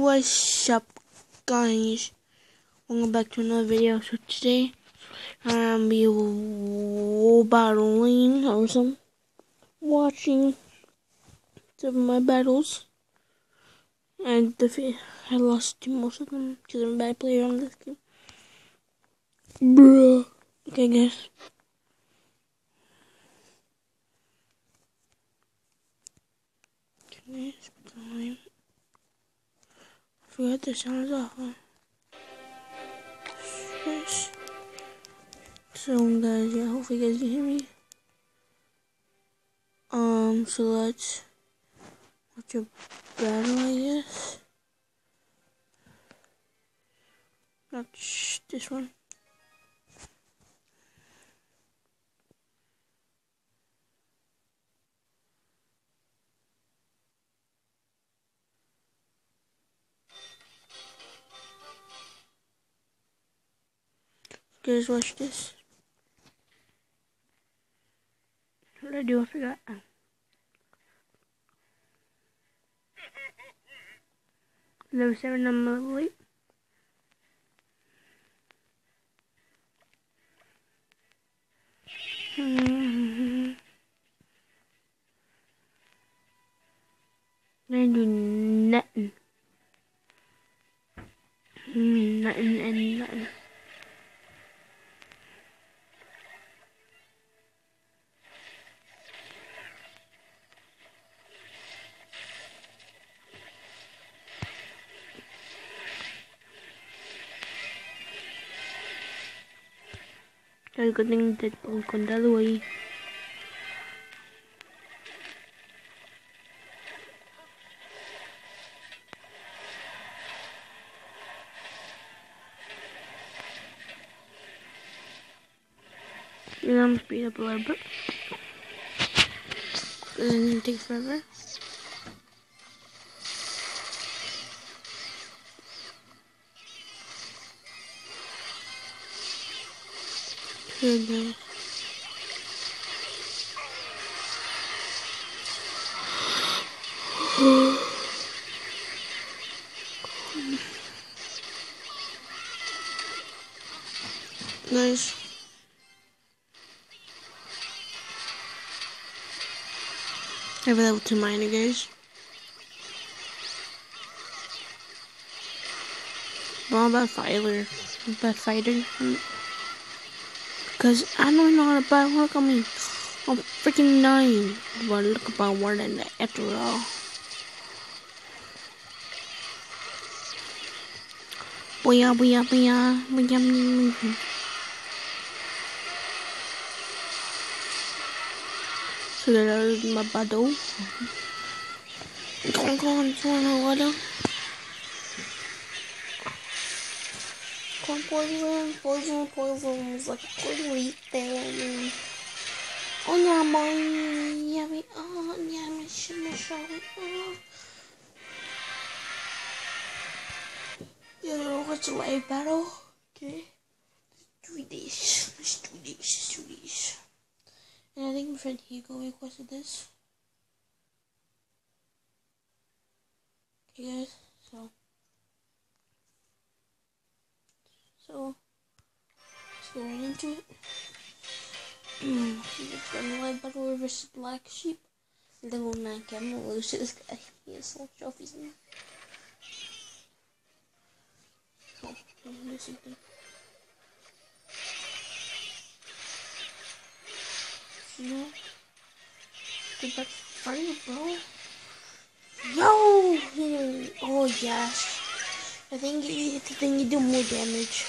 What's up guys? Welcome back to another video. So today I'm be battling or some watching some of my battles. And the I lost to most of them because I'm a bad player on this game. Bruh. Okay guys. Next time forgot the sounds off. Yes. So guys, yeah, hopefully you guys can hear me. Um, so let's watch a battle, I guess. Not this one. Guys, watch this. What did I do? I forgot. Level 7, I'm level 8. Mm-hmm. I do nothing. Mm, nothing and nothing. El condado ahí. We're gonna speed up a little bit. It take forever. Good nice. I have a level 2 miner, guys. I'm a fighter. I'm fighter. Because I don't know how to buy work on me. I'm freaking nine. But look about more than that after all. Booyah, booyah, booyah. Booyah, booyah. So that was my battle. Go on, go on, go on, poison, poison, poison. It's like poison thing. Oh yeah, boy. Yeah, we. Oh yeah, me shimmer showing. Oh. Yeah, what's a live battle? Okay. Let's do this. Let's do this. Let's do this. And I think my friend Hugo requested this. Okay, guys. So, right into it. He's gonna live battle versus Black Sheep. Level 9 I'm gonna lose to this guy. He has some trophies in there. Gonna do something. You know? Get back fire, bro. Yo! Oh, yes. I think, I think you do more damage.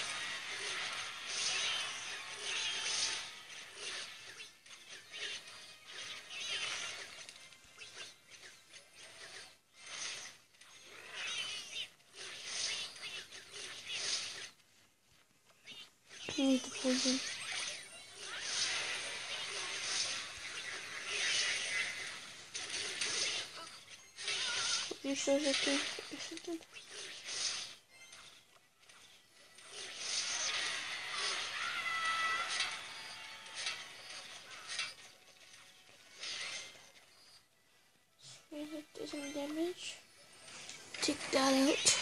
Need the poison. You damage. Take that out.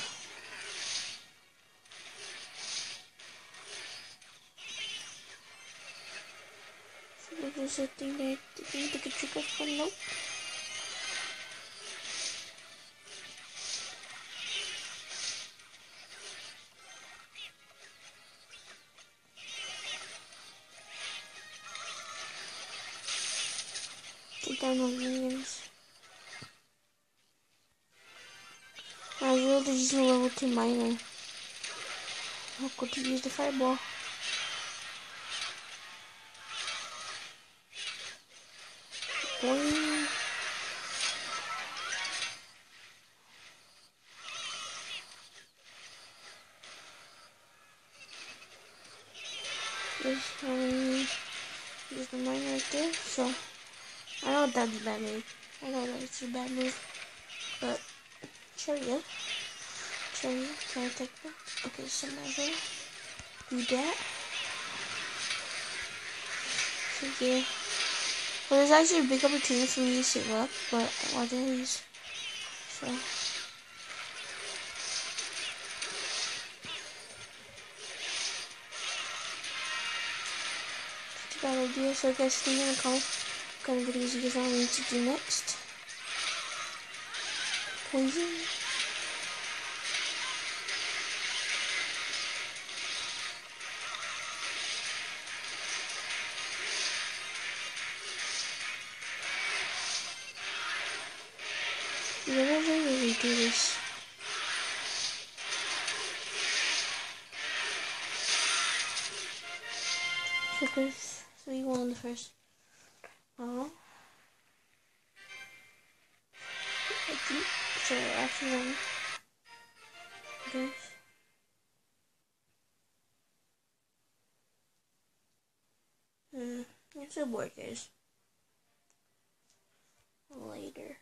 Down those minions. I was really using a level 2 miner. I'll go to use the fireball. Boing. There's, um, there's the mine right there, so I know that's a bad move. I know that's a bad move, but sure, yeah. Sure, yeah. Can I take that? Okay, so now do that. So, yeah. Well, there's actually a big opportunity for me to save up, but I didn't use. So. Such a bad idea. So, guys, stay in the comment. Kind of videos you guys want me to do next? Poison. We do this. So you won the first. I think, so actually won. Guys. Hmm, it's a guys. Later.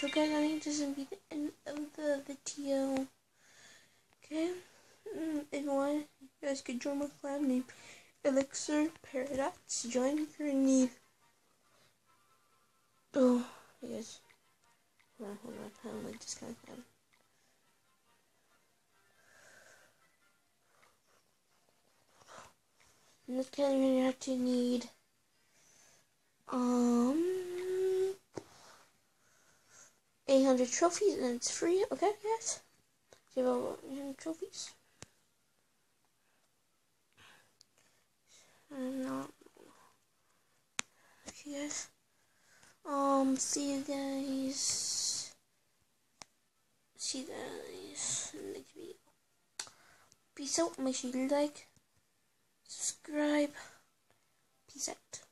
So guys, I think this will be the end of the video. Okay, mm, if you want, you guys could join my clan named Elixir Paradox. Join if you need. Oh, yes. Hold on, hold on. I don't like of clan. In this clan, you have to need. Um. 800 trophies and it's free. Okay, yes. Give out 800 trophies. And not. Okay, guys. Um, see you guys. See you guys in the next video. Peace out. Make sure you like, subscribe. Peace out.